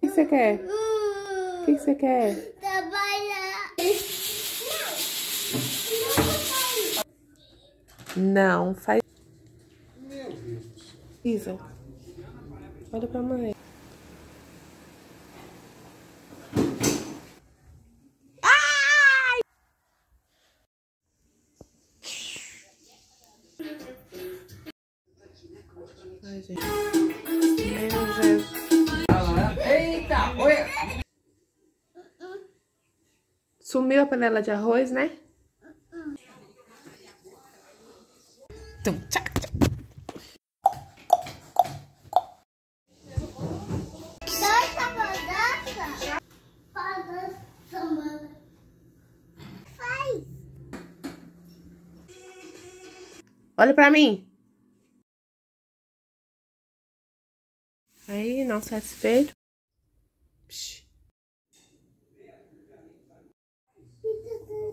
O que você quer? O que você quer? Trabalhar. Não, faz. Isa, olha pra mãe. Ai, gente. Meu. Sumiu a panela de arroz, né? Tum, tchac, tchac. Dança. Faz. Olha pra mim. Aí, não satisfeito. Psh.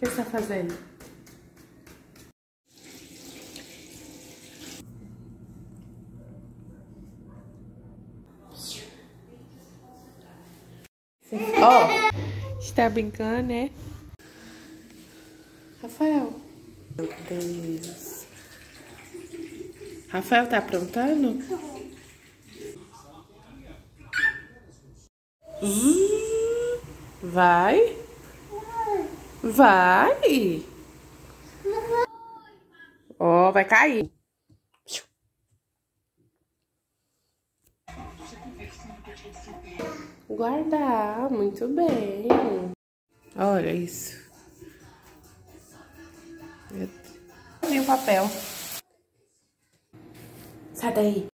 que você tá fazendo? Ó, está brincando, né? Rafael. Meu Deus. Rafael tá aprontando? Vai. Vai. Ó, vai cair. Guardar, muito bem. Olha isso. E o papel. Sai daí.